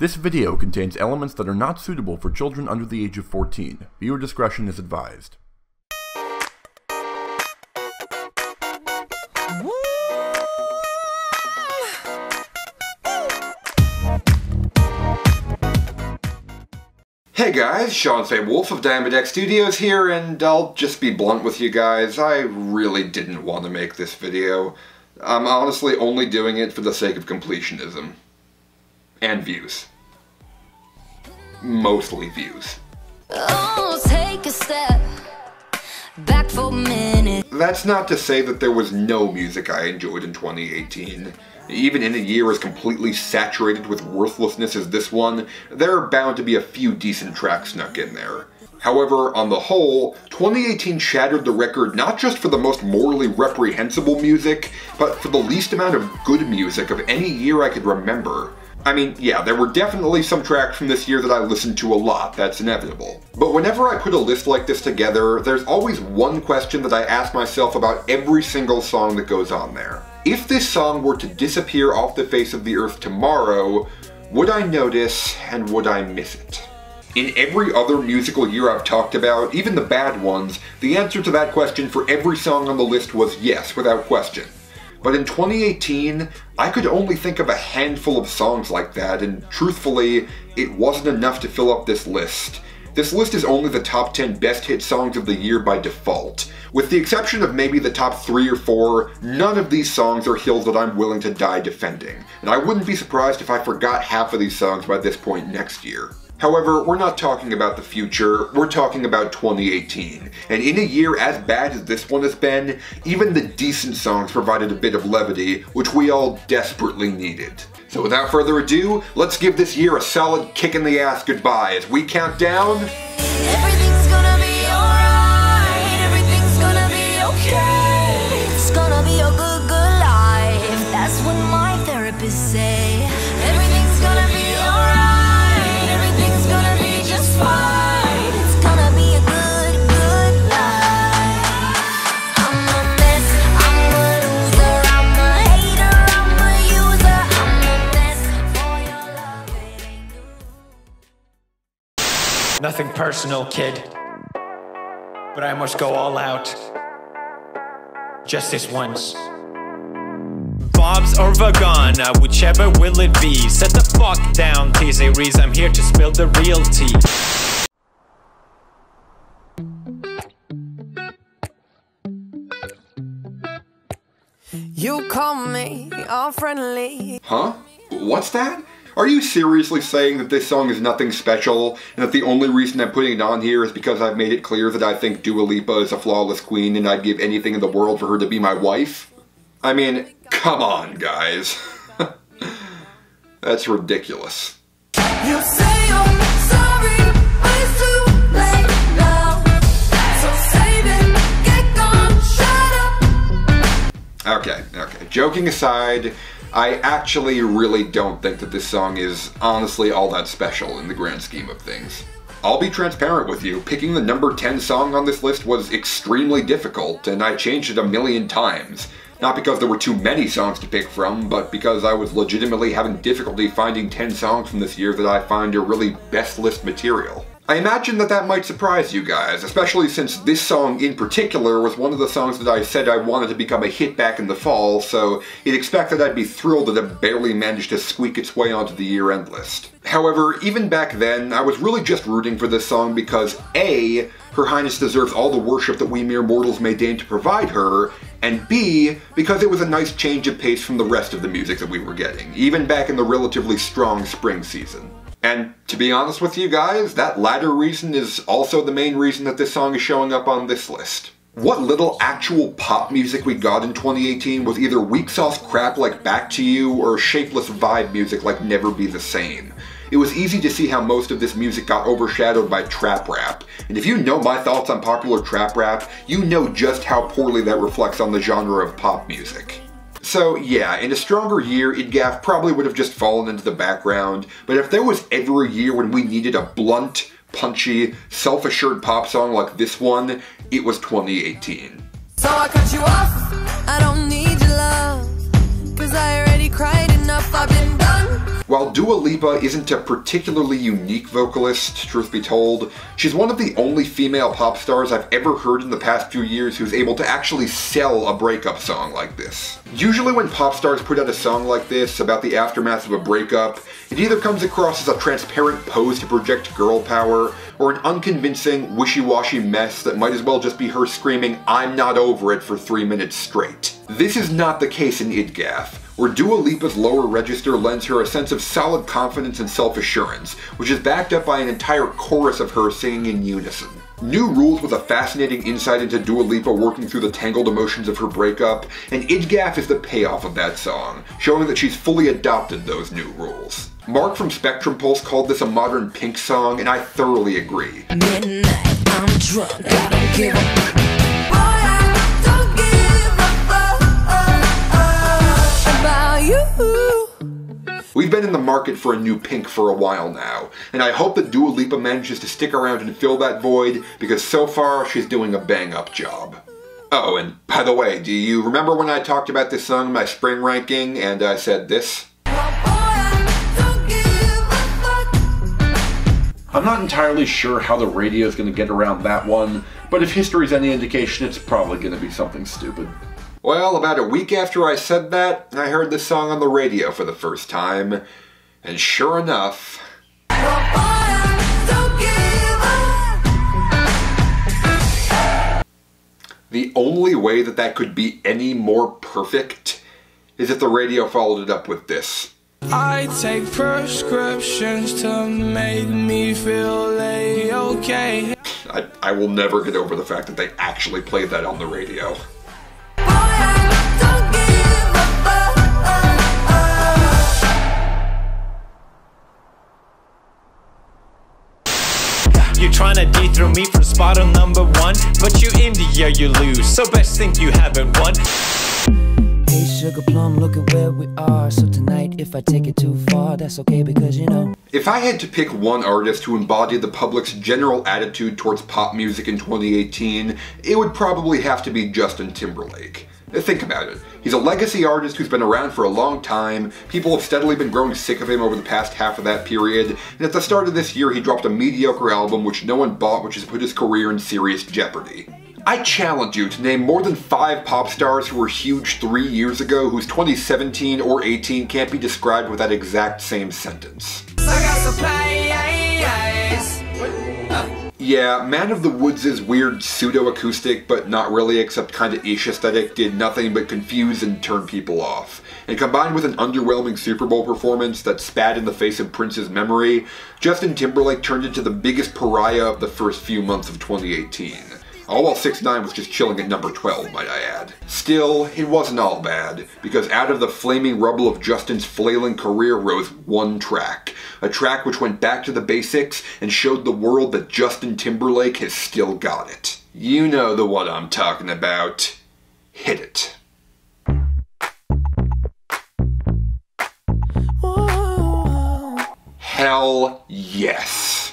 This video contains elements that are not suitable for children under the age of 14. Viewer discretion is advised. Hey guys, Sean Fay Wolfe of Diamond Axe Studios here, and I'll just be blunt with you guys, I really didn't want to make this video. I'm honestly only doing it for the sake of completionism. And views. Mostly views. Oh, take a step back for a minute. That's not to say that there was no music I enjoyed in 2018. Even in a year as completely saturated with worthlessness as this one, there are bound to be a few decent tracks snuck in there. However, on the whole, 2018 shattered the record not just for the most morally reprehensible music, but for the least amount of good music of any year I could remember. I mean, yeah, there were definitely some tracks from this year that I listened to a lot, that's inevitable. But whenever I put a list like this together, there's always one question that I ask myself about every single song that goes on there. If this song were to disappear off the face of the earth tomorrow, would I notice and would I miss it? In every other musical year I've talked about, even the bad ones, the answer to that question for every song on the list was yes, without question. But in 2018, I could only think of a handful of songs like that, and truthfully, it wasn't enough to fill up this list. This list is only the top 10 best hit songs of the year by default. With the exception of maybe the top 3 or 4, none of these songs are hills that I'm willing to die defending. And I wouldn't be surprised if I forgot half of these songs by this point next year. However, we're not talking about the future, we're talking about 2018. And in a year as bad as this one has been, even the decent songs provided a bit of levity, which we all desperately needed. So without further ado, let's give this year a solid kick in the ass goodbye as we count down... Nothing personal, kid. But I must go all out. Just this once. Bob's or Vagana, whichever will it be. Set the fuck down, T series. I'm here to spill the real tea. You call me all friendly. Huh? What's that? Are you seriously saying that this song is nothing special, and that the only reason I'm putting it on here is because I've made it clear that I think Dua Lipa is a flawless queen and I'd give anything in the world for her to be my wife? I mean, come on, guys. That's ridiculous. You say I'm sorry, but it's too late now. So save it, get gone, shut up. Okay, okay. Joking aside, I actually really don't think that this song is honestly all that special in the grand scheme of things. I'll be transparent with you, picking the number 10 song on this list was extremely difficult, and I changed it a million times. Not because there were too many songs to pick from, but because I was legitimately having difficulty finding 10 songs from this year that I find are really best list material. I imagine that that might surprise you guys, especially since this song in particular was one of the songs that I said I wanted to become a hit back in the fall, so you'd expect that I'd be thrilled that it barely managed to squeak its way onto the year-end list. However, even back then, I was really just rooting for this song because A, Her Highness deserves all the worship that we mere mortals may deign to provide her, and B, because it was a nice change of pace from the rest of the music that we were getting, even back in the relatively strong spring season. And to be honest with you guys, that latter reason is also the main reason that this song is showing up on this list. What little actual pop music we got in 2018 was either weak sauce crap like Back to You or shapeless vibe music like Never Be the Same. It was easy to see how most of this music got overshadowed by trap rap, and if you know my thoughts on popular trap rap, you know just how poorly that reflects on the genre of pop music. So yeah, in a stronger year, IDGAF probably would have just fallen into the background, but if there was ever a year when we needed a blunt, punchy, self-assured pop song like this one, it was 2018. So I cut you off. I don't need your love. Cause I already cried enough. I've been. While Dua Lipa isn't a particularly unique vocalist, truth be told, she's one of the only female pop stars I've ever heard in the past few years who's able to actually sell a breakup song like this. Usually when pop stars put out a song like this about the aftermath of a breakup, it either comes across as a transparent pose to project girl power, or an unconvincing, wishy-washy mess that might as well just be her screaming, I'm not over it for three minutes straight. This is not the case in Idgaf, where Dua Lipa's lower register lends her a sense of solid confidence and self-assurance, which is backed up by an entire chorus of her singing in unison. New Rules was a fascinating insight into Dua Lipa working through the tangled emotions of her breakup, and Idgaf is the payoff of that song, showing that she's fully adopted those new rules. Mark from Spectrum Pulse called this a modern Pink song, and I thoroughly agree. Midnight, We've been in the market for a new Pink for a while now, and I hope that Dua Lipa manages to stick around and fill that void, because so far she's doing a bang-up job. Oh, and by the way, do you remember when I talked about this song in my spring ranking, and I said this? I'm not entirely sure how the radio is going to get around that one, but if history's any indication, it's probably going to be something stupid. Well, about a week after I said that, I heard this song on the radio for the first time, and sure enough, Boy, I don't give a the only way that that could be any more perfect is if the radio followed it up with this. I take prescriptions to make me feel a-okay. I, I will never get over the fact that they actually played that on the radio. Trying to dethrone me from spot on number one, but you India, you lose. So best think you haven't won. Hey, sugar plum, look at where we are. So tonight, if I take it too far, that's okay because you know. If I had to pick one artist who embodied the public's general attitude towards pop music in 2018, it would probably have to be Justin Timberlake. Think about it. He's a legacy artist who's been around for a long time, people have steadily been growing sick of him over the past half of that period, and at the start of this year he dropped a mediocre album which no one bought which has put his career in serious jeopardy. I challenge you to name more than five pop stars who were huge three years ago whose 2017 or 18 can't be described with that exact same sentence. Yeah, Man of the Woods' weird pseudo-acoustic, but not really except kinda ish aesthetic did nothing but confuse and turn people off. And combined with an underwhelming Super Bowl performance that spat in the face of Prince's memory, Justin Timberlake turned into the biggest pariah of the first few months of 2018. Oh, all while 6 9 was just chilling at number 12, might I add. Still, it wasn't all bad, because out of the flaming rubble of Justin's flailing career rose one track. A track which went back to the basics and showed the world that Justin Timberlake has still got it. You know the one I'm talking about. Hit it. Hell yes.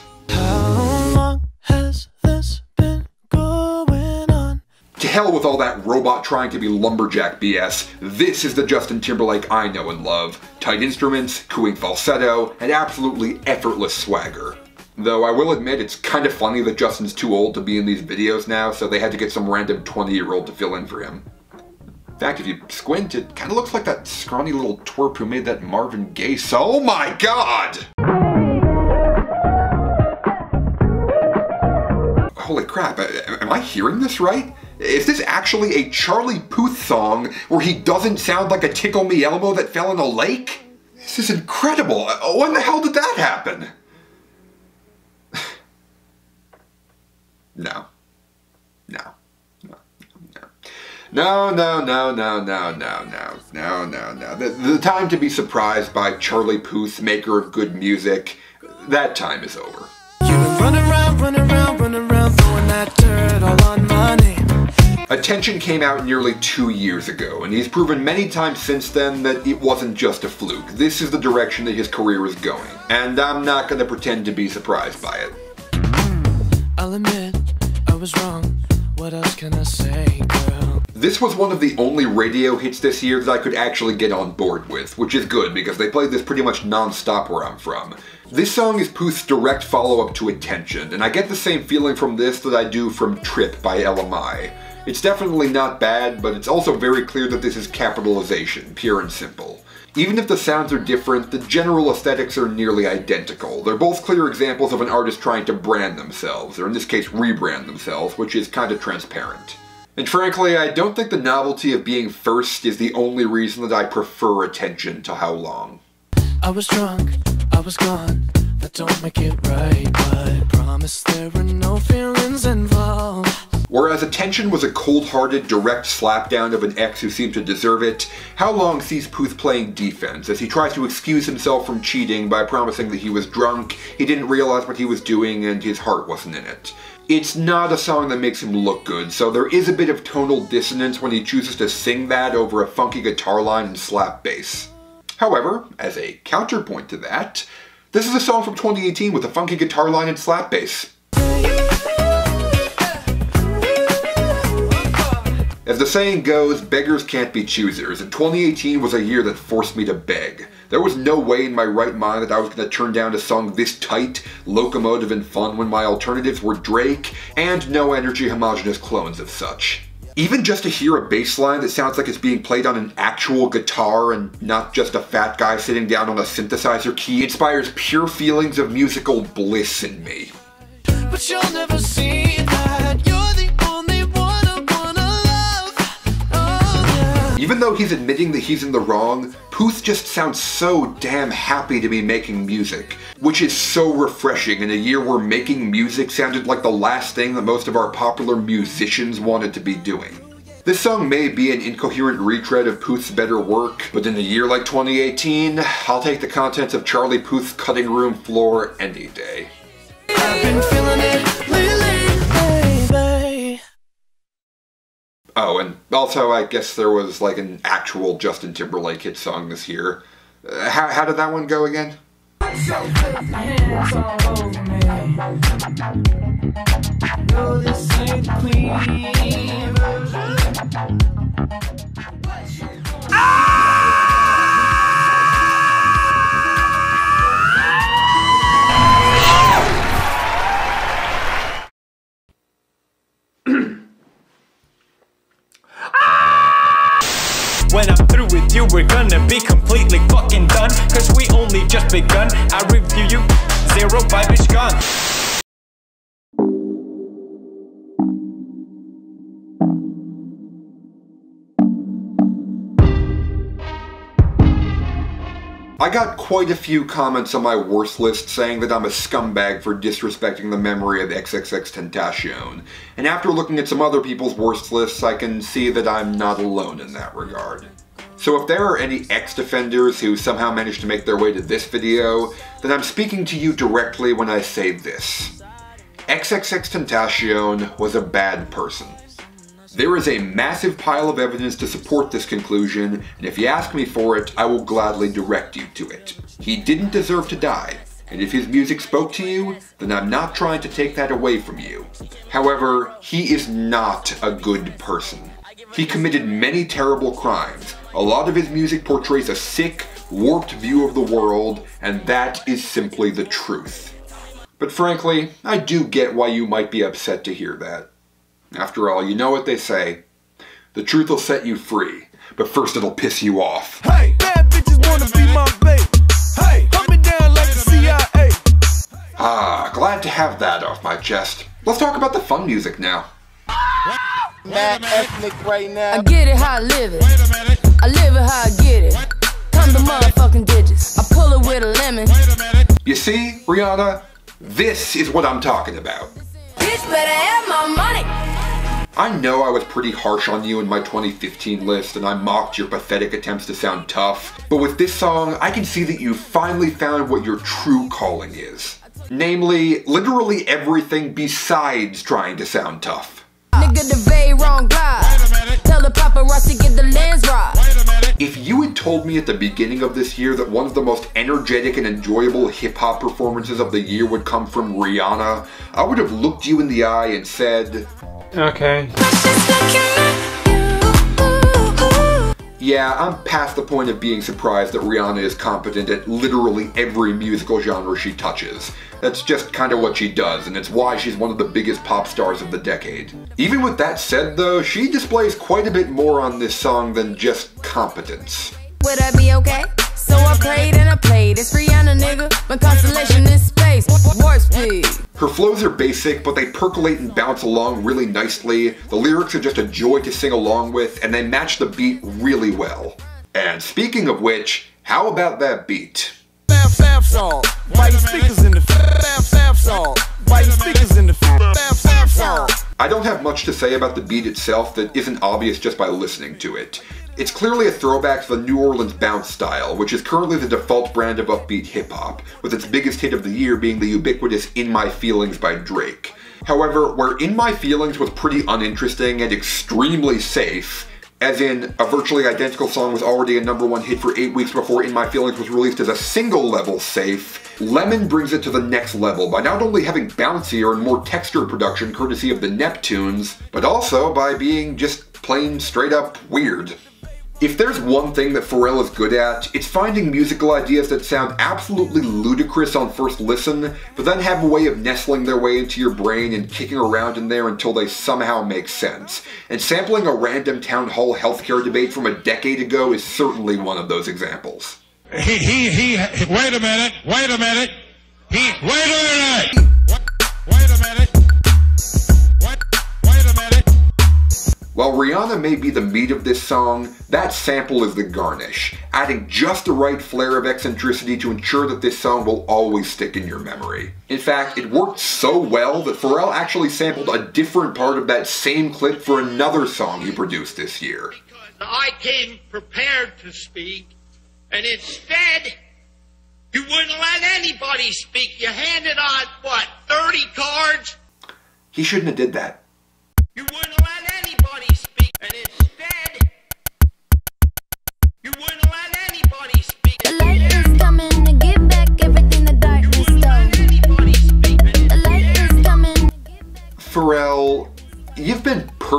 To hell with all that robot trying to be lumberjack BS. This is the Justin Timberlake I know and love. Tight instruments, cooing falsetto, and absolutely effortless swagger. Though I will admit it's kind of funny that Justin's too old to be in these videos now, so they had to get some random 20 year old to fill in for him. In fact, if you squint, it kind of looks like that scrawny little twerp who made that Marvin Gaye so- Oh my god! Holy crap, am I hearing this right? Is this actually a Charlie Puth song where he doesn't sound like a Tickle Me Elmo that fell in a lake? This is incredible. Uh, When the hell did that happen? no. No. No. No, no, no, no, no, no, no, no, no. The, the time to be surprised by Charlie Puth, maker of good music, that time is over. You running around, running around, running around, throwing that dirt all on my name. Attention came out nearly two years ago, and he's proven many times since then that it wasn't just a fluke. This is the direction that his career is going, and I'm not gonna pretend to be surprised by it. I'll admit I was wrong. What else can I say, girl? This was one of the only radio hits this year that I could actually get on board with, which is good because they played this pretty much non-stop where I'm from. This song is Puth's direct follow-up to Attention, and I get the same feeling from this that I do from Trip by Ella Mai. It's definitely not bad, but it's also very clear that this is capitalization, pure and simple. Even if the sounds are different, the general aesthetics are nearly identical. They're both clear examples of an artist trying to brand themselves, or in this case rebrand themselves, which is kinda transparent. And frankly, I don't think the novelty of being first is the only reason that I prefer attention to how long. I was drunk, I was gone. That don't make it right, but I promise there were no feelings involved. Whereas Attention was a cold-hearted, direct slapdown of an ex who seemed to deserve it, How Long sees Puth playing defense as he tries to excuse himself from cheating by promising that he was drunk, he didn't realize what he was doing, and his heart wasn't in it. It's not a song that makes him look good, so there is a bit of tonal dissonance when he chooses to sing that over a funky guitar line and slap bass. However, as a counterpoint to that, this is a song from 2018 with a funky guitar line and slap bass. As the saying goes, beggars can't be choosers, and 2018 was a year that forced me to beg. There was no way in my right mind that I was going to turn down a song this tight, locomotive, and fun when my alternatives were Drake and no energy homogenous clones of such. Even just to hear a bass line that sounds like it's being played on an actual guitar and not just a fat guy sitting down on a synthesizer key inspires pure feelings of musical bliss in me. Even though he's admitting that he's in the wrong, Puth just sounds so damn happy to be making music, which is so refreshing in a year where making music sounded like the last thing that most of our popular musicians wanted to be doing. This song may be an incoherent retread of Puth's better work, but in a year like 2018, I'll take the contents of Charlie Puth's cutting room floor any day. Oh, and also I guess there was like an actual Justin Timberlake hit song this year. Uh, how, how did that one go again? When you, we're gonna be completely fucking done. Cause we only just begun. I review you, zero vibe is gone. I got quite a few comments on my worst list saying that I'm a scumbag for disrespecting the memory of XXX Tentacion, and after looking at some other people's worst lists, I can see that I'm not alone in that regard. So if there are any ex-defenders who somehow managed to make their way to this video, then I'm speaking to you directly when I say this. XXX Tentacion was a bad person. There is a massive pile of evidence to support this conclusion, and if you ask me for it, I will gladly direct you to it. He didn't deserve to die, and if his music spoke to you, then I'm not trying to take that away from you. However, he is not a good person. He committed many terrible crimes. A lot of his music portrays a sick, warped view of the world, and that is simply the truth. But frankly, I do get why you might be upset to hear that. After all, you know what they say. The truth will set you free, but first it'll piss you off. Hey, bad bitches wanna be my babe. Hey, Ah, glad to have that off my chest. Let's talk about the fun music now. mad ethnic right now. I get it how I live it. I live it how I get it. Come to motherfucking digits. I pull it with a lemon. You see, Rihanna? This is what I'm talking about. Bitch better have my money. I know I was pretty harsh on you in my 2015 list and I mocked your pathetic attempts to sound tough, but with this song, I can see that you finally found what your true calling is. Namely, literally everything besides trying to sound tough. Nigga, the very wrong glide. Tell the paparazzi get the lens right. If you had told me at the beginning of this year that one of the most energetic and enjoyable hip hop performances of the year would come from Rihanna, I would have looked you in the eye and said, Okay. Yeah, I'm past the point of being surprised that Rihanna is competent at literally every musical genre she touches. That's just kind of what she does, and it's why she's one of the biggest pop stars of the decade. Even with that said though, she displays quite a bit more on this song than just competence. Would that be okay? So I prayed and I played. It's Rihanna, nigga. My constellation in space. Warp speed. Her flows are basic, but they percolate and bounce along really nicely. The lyrics are just a joy to sing along with, and they match the beat really well. And speaking of which, how about that beat? Fab Fab song. Why your speakers in the Fab Fab song? Why your speakers in the Fab Fab song? I don't have much to say about the beat itself that isn't obvious just by listening to it. It's clearly a throwback to the New Orleans bounce style, which is currently the default brand of upbeat hip hop, with its biggest hit of the year being the ubiquitous In My Feelings by Drake. However, where In My Feelings was pretty uninteresting and extremely safe, as in a virtually identical song was already a number one hit for eight weeks before In My Feelings was released as a single level safe, Lemon brings it to the next level by not only having bouncier and more textured production courtesy of the Neptunes, but also by being just plain straight up weird. If there's one thing that Pharrell is good at, it's finding musical ideas that sound absolutely ludicrous on first listen, but then have a way of nestling their way into your brain and kicking around in there until they somehow make sense. And sampling a random town hall healthcare debate from a decade ago is certainly one of those examples. He, he, he, wait a minute, wait a minute. He, wait a minute. While Rihanna may be the meat of this song, that sample is the garnish, adding just the right flair of eccentricity to ensure that this song will always stick in your memory. In fact, it worked so well that Pharrell actually sampled a different part of that same clip for another song he produced this year. I came prepared to speak, and instead, you wouldn't let anybody speak. You handed out, what, 30 cards? He shouldn't have did that. You wouldn't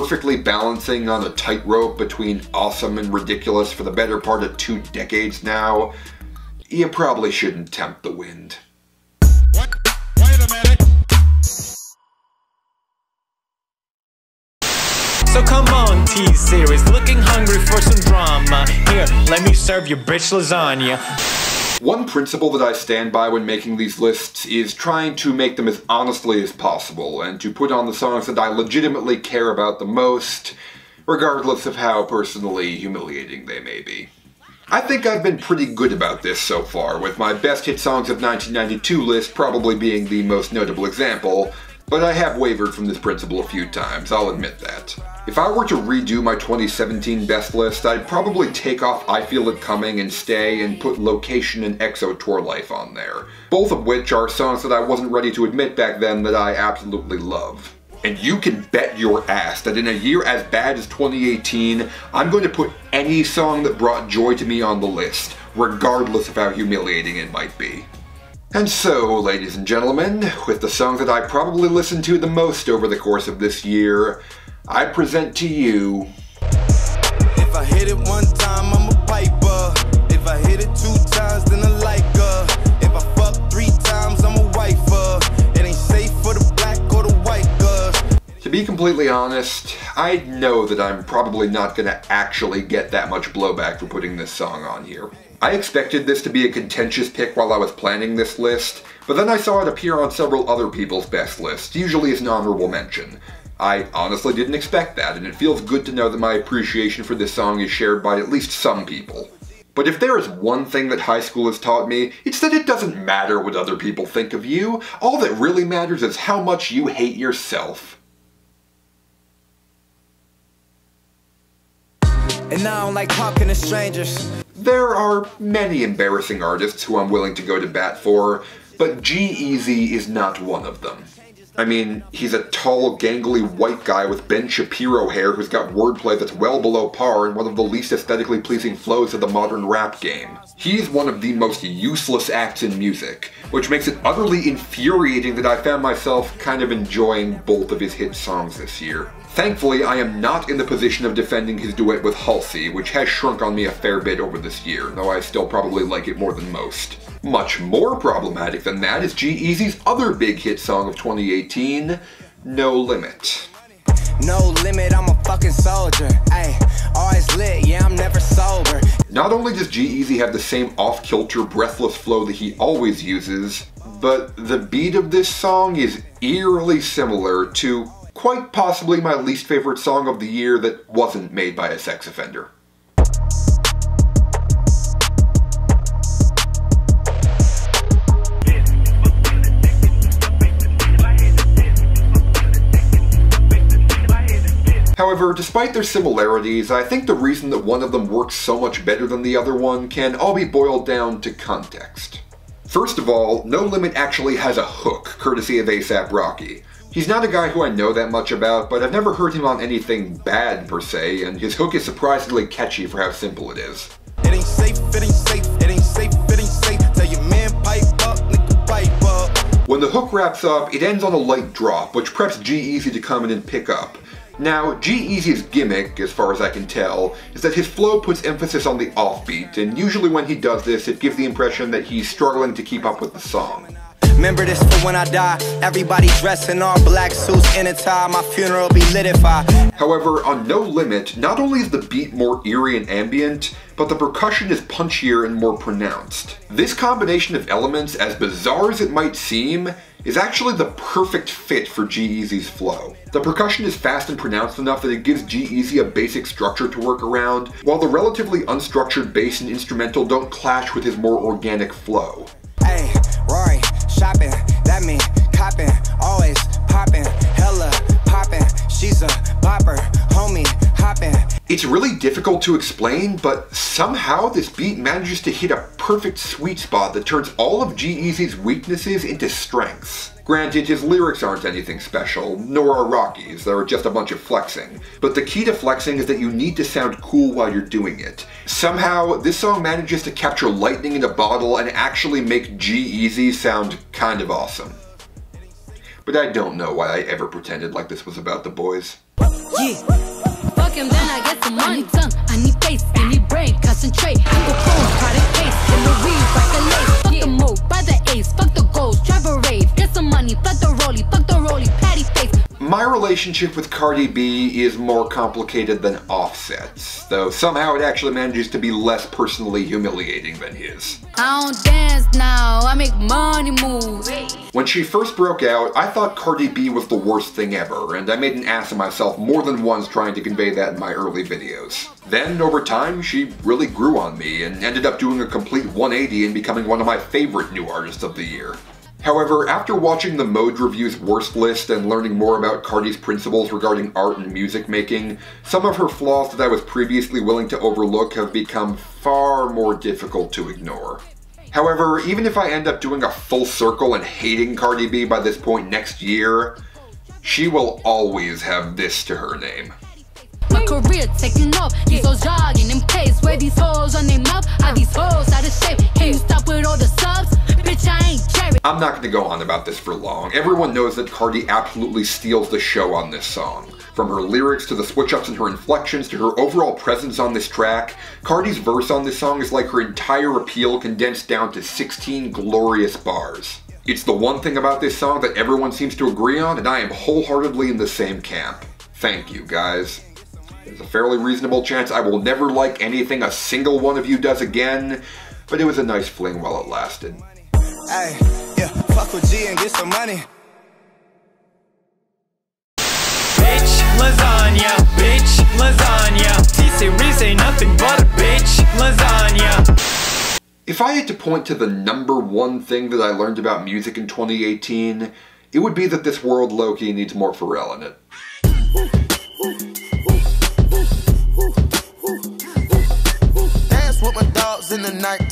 perfectly balancing on a tightrope between awesome and ridiculous for the better part of two decades now. You probably shouldn't tempt the wind. What? Wait a minute. So come on, T-Series, looking hungry for some drama. Here, let me serve you bitch lasagna. One principle that I stand by when making these lists is trying to make them as honestly as possible, and to put on the songs that I legitimately care about the most, regardless of how personally humiliating they may be. I think I've been pretty good about this so far, with my best hit songs of 1992 list probably being the most notable example, but I have wavered from this principle a few times, I'll admit that. If I were to redo my 2017 best list, I'd probably take off I Feel It Coming and Stay and put Location and XO Tour Life on there, both of which are songs that I wasn't ready to admit back then that I absolutely love. And you can bet your ass that in a year as bad as 2018, I'm going to put any song that brought joy to me on the list, regardless of how humiliating it might be. And so, ladies and gentlemen, with the songs that I probably listened to the most over the course of this year, I present to you If I hit it one time, I'm a piper. If I hit it two times, then I like her. If I fuck three times, I'm a wifer. It ain't safe for the black or the white girls. To be completely honest, I know that I'm probably not gonna actually get that much blowback for putting this song on here. I expected this to be a contentious pick while I was planning this list, but then I saw it appear on several other people's best lists, usually as an honorable mention. I honestly didn't expect that, and it feels good to know that my appreciation for this song is shared by at least some people. But if there is one thing that high school has taught me, it's that it doesn't matter what other people think of you. All that really matters is how much you hate yourself. And now I don't like talking to strangers. There are many embarrassing artists who I'm willing to go to bat for, but G-Eazy is not one of them. I mean, he's a tall, gangly white guy with Ben Shapiro hair who's got wordplay that's well below par and one of the least aesthetically pleasing flows of the modern rap game. He's one of the most useless acts in music, which makes it utterly infuriating that I found myself kind of enjoying both of his hit songs this year. Thankfully, I am not in the position of defending his duet with Halsey, which has shrunk on me a fair bit over this year, though I still probably like it more than most. Much more problematic than that is G-Eazy's other big hit song of 2018, No Limit. No limit, I'm a fucking soldier. Ayy, always lit, yeah, I'm never sober. Not only does G-Eazy have the same off-kilter, breathless flow that he always uses, but the beat of this song is eerily similar to quite possibly my least favorite song of the year that wasn't made by a sex offender. However, despite their similarities, I think the reason that one of them works so much better than the other one can all be boiled down to context. First of all, No Limit actually has a hook, courtesy of ASAP Rocky. He's not a guy who I know that much about, but I've never heard him on anything bad per se, and his hook is surprisingly catchy for how simple it is. It ain't safe, it ain't safe, it ain't safe, it ain't safe. Tell your man pipe up, nigga pipe up. When the hook wraps up, it ends on a light drop, which preps G-Eazy to come in and pick up. Now, G-Eazy's gimmick, as far as I can tell, is that his flow puts emphasis on the offbeat, and usually when he does this, it gives the impression that he's struggling to keep up with the song. Remember this for when I die. Everybody dressed in all black suits in a tie. My funeral be lit if I. However, on No Limit, not only is the beat more eerie and ambient, but the percussion is punchier and more pronounced. This combination of elements, as bizarre as it might seem, is actually the perfect fit for G-Eazy's flow. The percussion is fast and pronounced enough that it gives G-Eazy a basic structure to work around, while the relatively unstructured bass and instrumental don't clash with his more organic flow. Shopping, that mean copping, always popping, hella popping. She's a bopper, homie, hopping. It's really difficult to explain, but somehow this beat manages to hit a perfect sweet spot that turns all of G-Eazy's weaknesses into strengths. Granted, his lyrics aren't anything special, nor are Rocky's, they're just a bunch of flexing. But the key to flexing is that you need to sound cool while you're doing it. Somehow, this song manages to capture lightning in a bottle and actually make G-Eazy sound kind of awesome. But I don't know why I ever pretended like this was about the boys. Yeah. Fuck him, then I get some money. Tongue, I need face, I need brain, concentrate. I'm the phone, product case, in the weed, fuck the lace. Fuck the move, buy the ace, fuck the goals, drive a money, fuck the rollie, fuck the rollie, patty face. My relationship with Cardi B is more complicated than Offset's, though somehow it actually manages to be less personally humiliating than his. I don't dance now, I make money move. When she first broke out, I thought Cardi B was the worst thing ever, and I made an ass of myself more than once trying to convey that in my early videos. Then, over time, she really grew on me and ended up doing a complete 180 and becoming one of my favorite new artists of the year. However, after watching the Mode Review's worst list and learning more about Cardi's principles regarding art and music making, some of her flaws that I was previously willing to overlook have become far more difficult to ignore. However, even if I end up doing a full circle and hating Cardi B by this point next year, she will always have this to her name. My career taking off. These hoes jogging in. Where these hoes on their mouth? Are these hoes out of shape? Can you stop with all the subs? Bitch, I ain't Jerry. I'm not going to go on about this for long. Everyone knows that Cardi absolutely steals the show on this song. From her lyrics to the switch ups in her inflections to her overall presence on this track, Cardi's verse on this song is like her entire appeal condensed down to 16 glorious bars. It's the one thing about this song that everyone seems to agree on, and I am wholeheartedly in the same camp. Thank you, guys. There's a fairly reasonable chance I will never like anything a single one of you does again, but it was a nice fling while it lasted. Hey, yeah, fuck with G and get some money. Bitch, lasagna, bitch, lasagna. T-Series ain't nothing but a bitch, lasagna. If I had to point to the number one thing that I learned about music in 2018, it would be that this world Loki needs more Pharrell in it. Dance with my dogs in the nighttime.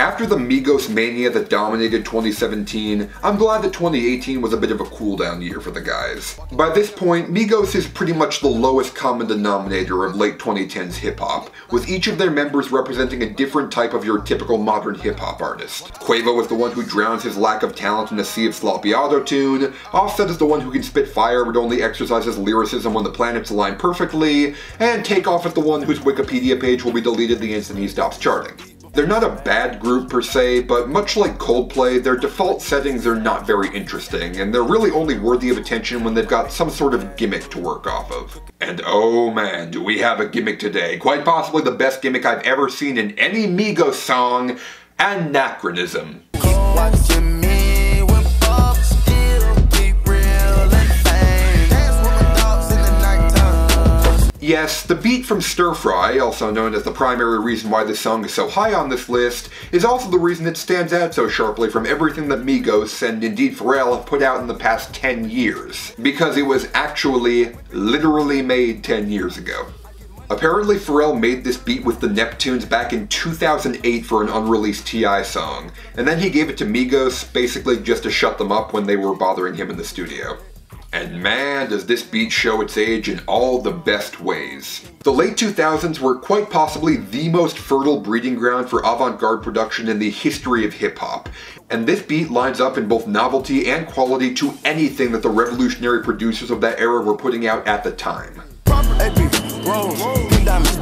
After the Migos mania that dominated 2017, I'm glad that 2018 was a bit of a cool down year for the guys. By this point, Migos is pretty much the lowest common denominator of late 2010s hip hop, with each of their members representing a different type of your typical modern hip hop artist. Quavo is the one who drowns his lack of talent in a sea of sloppy auto-tune, Offset is the one who can spit fire but only exercises lyricism when the planets align perfectly, and Takeoff is the one whose Wikipedia page will be deleted the instant he stops charting. They're not a bad group per se, but much like Coldplay, their default settings are not very interesting, and they're really only worthy of attention when they've got some sort of gimmick to work off of. And oh man, do we have a gimmick today. Quite possibly the best gimmick I've ever seen in any Migos song, Anachronism. Yes, the beat from Stir Fry, also known as the primary reason why this song is so high on this list, is also the reason it stands out so sharply from everything that Migos and indeed Pharrell have put out in the past 10 years. Because it was actually, literally made 10 years ago. Apparently Pharrell made this beat with the Neptunes back in 2008 for an unreleased T.I. song, and then he gave it to Migos basically just to shut them up when they were bothering him in the studio. And man, does this beat show its age in all the best ways. The late 2000s were quite possibly the most fertile breeding ground for avant-garde production in the history of hip-hop, and this beat lines up in both novelty and quality to anything that the revolutionary producers of that era were putting out at the time. Pink diamonds.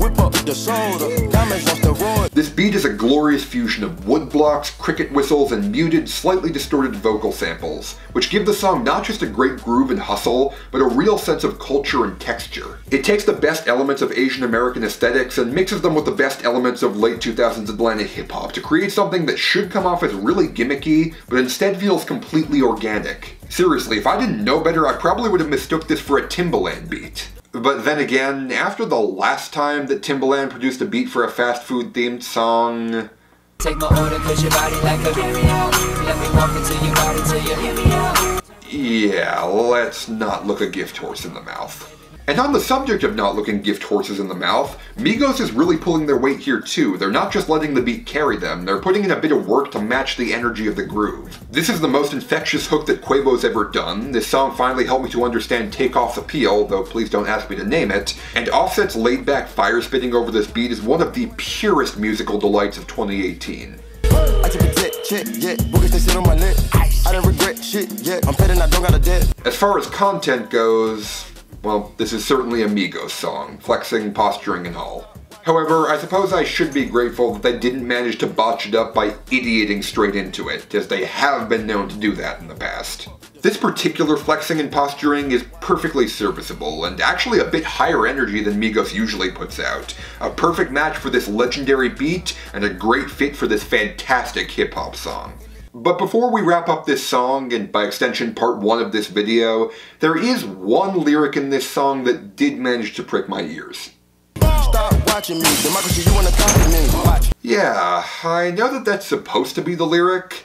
Whip up the soda, diamonds. This beat is a glorious fusion of wood blocks, cricket whistles, and muted, slightly distorted vocal samples, which give the song not just a great groove and hustle, but a real sense of culture and texture. It takes the best elements of Asian American aesthetics and mixes them with the best elements of late 2000s Atlanta hip hop to create something that should come off as really gimmicky, but instead feels completely organic. Seriously, if I didn't know better, I probably would have mistook this for a Timbaland beat. But then again, after the last time that Timbaland produced a beat for a fast food themed song, Take my order cause your body like a Let me walk into your body till you hear me out yeah, let's not look a gift horse in the mouth. And on the subject of not looking gift horses in the mouth, Migos is really pulling their weight here too. They're not just letting the beat carry them, they're putting in a bit of work to match the energy of the groove. This is the most infectious hook that Quavo's ever done. This song finally helped me to understand Takeoff's appeal, though please don't ask me to name it. And Offset's laid back fire spitting over this beat is one of the purest musical delights of 2018. I took a jet, check, yeah. Boogers, they sit on my neck. I didn't regret shit, yeah. I'm petting, I don't got a debt. As far as content goes, well, this is certainly a Migos song, flexing, posturing, and all. However, I suppose I should be grateful that they didn't manage to botch it up by idioting straight into it, as they have been known to do that in the past. This particular flexing and posturing is perfectly serviceable, and actually a bit higher energy than Migos usually puts out. A perfect match for this legendary beat, and a great fit for this fantastic hip hop song. But before we wrap up this song, and by extension part 1 of this video, there is one lyric in this song that did manage to prick my ears. Stop watching me. Democracy, you wanna copy me. Watch. Yeah, I know that that's supposed to be the lyric,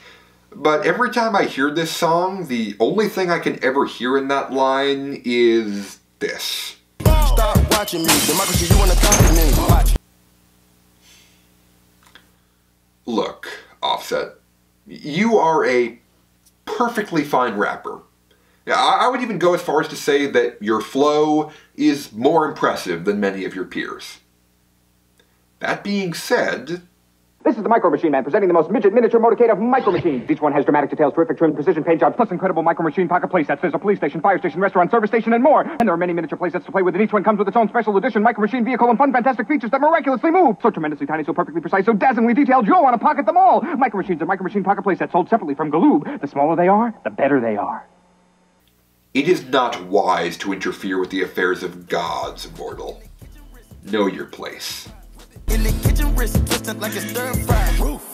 but every time I hear this song, the only thing I can ever hear in that line is this. Stop watching me. Democracy, you wanna copy me. Watch. Look, Offset, you are a perfectly fine rapper. I would even go as far as to say that your flow is more impressive than many of your peers. That being said, This is the Micro Machine Man presenting the most midget miniature motorcade of micro machines. Each one has dramatic details, terrific trim, precision paint jobs, plus incredible micro machine pocket playsets. There's a police station, fire station, restaurant, service station, and more. And there are many miniature playsets to play with, and each one comes with its own special edition micro machine vehicle and fun, fantastic features that miraculously move. So tremendously tiny, so perfectly precise, so dazzlingly detailed, you'll want to pocket them all. Micro machines and micro machine pocket playsets sold separately from Galoob. The smaller they are, the better they are. it is not wise to interfere with the affairs of gods, mortal. Know your place. In the kitchen, wrist twisted like a stir fry. Roof.